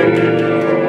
Música